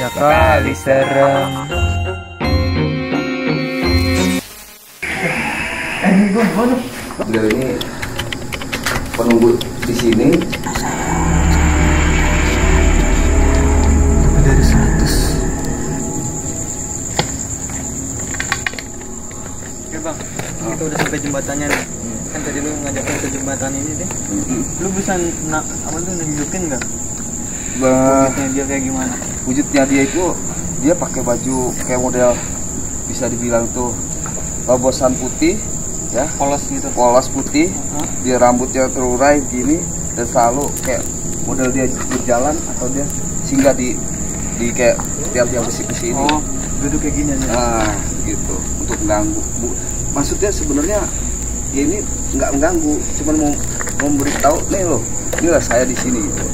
Ya kali serem. Beliau ini penunggu di sini Lebih dari 100. Oke bang, kita udah sampai jembatannya nih. Kan tadi lu ngajakin ke jembatan ini deh. Lu bisa nak apa tuh nunjukin nggak Bah, wujudnya dia kayak gimana? wujudnya dia itu dia pakai baju kayak model bisa dibilang tuh lobosan putih ya Polos gitu. polos putih Hah? dia rambutnya terurai gini dan selalu kayak model dia berjalan atau dia singgah di di kayak tiap yang besi-besi ini Oh, duduk kayak gini aja. nah gitu untuk mengganggu maksudnya sebenarnya dia ini nggak mengganggu cuman mau mau memberitahu nih loh inilah saya di sini gitu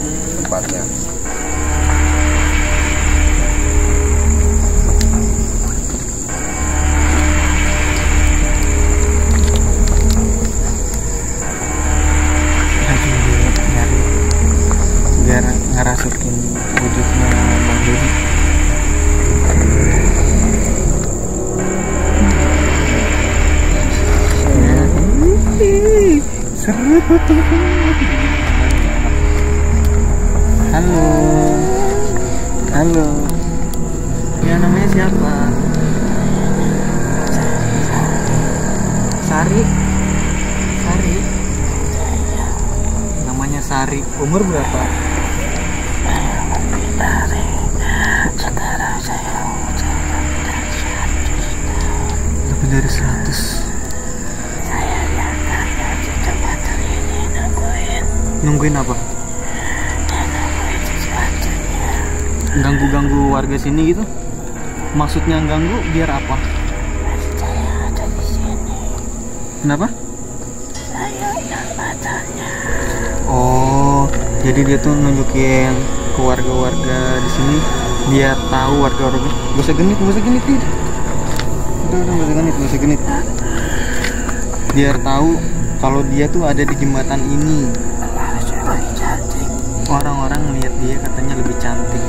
tempatnya Halo. Halo. Ya namanya siapa? Sari. Sari. Namanya Sari. Umur berapa? Lebih dari 100 Nungguin apa? Ganggu-ganggu warga sini gitu? Maksudnya ganggu biar apa? Kenapa? Oh, jadi dia tuh nunjukin ke warga-warga di sini biar tahu warga-warga. Gak usah genit, gak usah genit, Dit. Udah, udah, gak usah genit, gak usah genit. Biar tahu kalau dia tuh ada di jembatan ini. Dia katanya lebih cantik.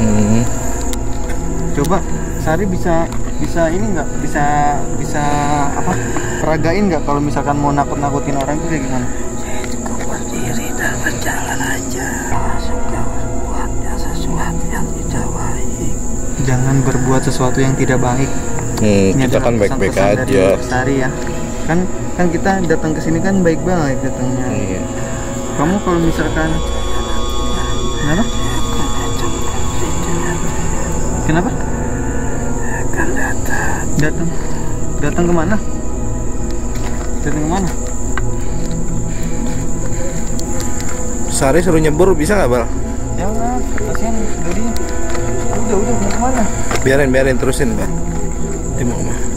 Hmm. Coba Sari bisa bisa ini nggak bisa bisa apa peragain nggak kalau misalkan mau nakut-nakutin orang itu kayak gimana? berdiri dan berjalan aja suka berbuat yang sesuatu yang tidak baik Jangan berbuat sesuatu yang tidak baik. Hmm, Ini kita kan baik-baik pesan-pesan dari aja. Sari ya. Kan kan kita datang ke sini kan baik-baik datangnya. Iya. Kamu kalau misalkan Kenapa? Kenapa? akan datang Datang. Datang ke mana? Datang ke mana? Sari suruh nyebur bisa nggak bal? Jangan, kasihan Dodinya. Udah, udah, mau ke mana? Biarin biarin terusin bal. Dia mau ke mana?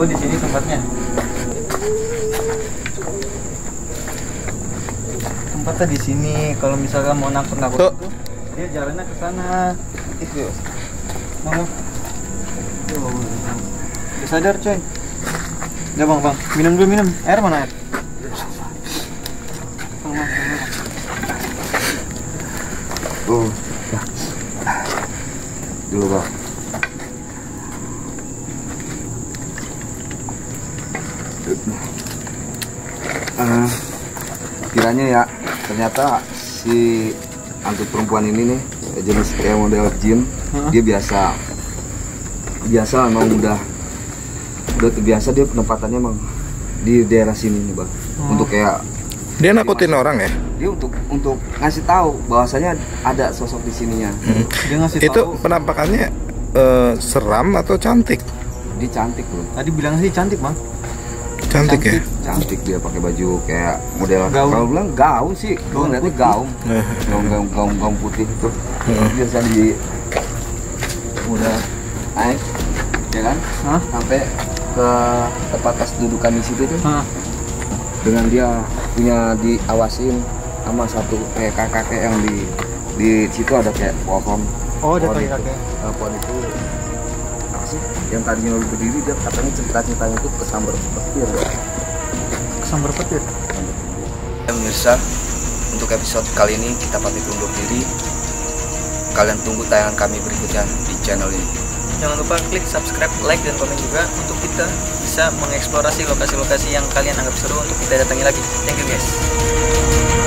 Oh, di sini tempatnya. Tempatnya di sini. Kalau misalkan mau nakut-nakut Tuh. itu, dia jalannya ke sana. Itu. Mau. Tuh. Sadar, coy. Udah, Bang, Bang. Minum dulu, minum. Air mana air? Ya. dulu bang Eh, kiranya ya ternyata si angkut perempuan ini nih jenis kayak model jin Hah? dia biasa biasa emang udah udah terbiasa dia penempatannya emang di daerah sini nih bang Oh. untuk kayak Dia nakutin orang ya? dia untuk untuk ngasih tahu bahwasanya ada sosok di sininya Dia ngasih Itu tahu. penampakannya eh, seram atau cantik? dia cantik loh Tadi bilang sih cantik, Bang. Cantik, ya? cantik dia pakai baju kayak model Gaun. kalau bilang gaun sih gue Gaun ngeliatnya putih. gaun Eh, gaun gaun gaun, gaun putih itu biasa di udah naik ya kan Hah? sampai ke tempat pas dudukan di situ tuh Hah? dengan dia punya diawasin sama satu kayak kakek kakek yang di di situ ada kayak pohon Oh, ada Pohon kaki itu. kakek. Nah, pohon itu sih? Yang tadinya udah berdiri dia katanya cerita-ceritanya itu kesambar petir ya. Kesambar petir. Pemirsa, untuk episode kali ini kita pamit undur diri. Kalian tunggu tayangan kami berikutnya di channel ini. Jangan lupa klik subscribe, like, dan komen juga untuk kita bisa mengeksplorasi lokasi-lokasi yang kalian anggap seru untuk kita datangi lagi. Thank you guys.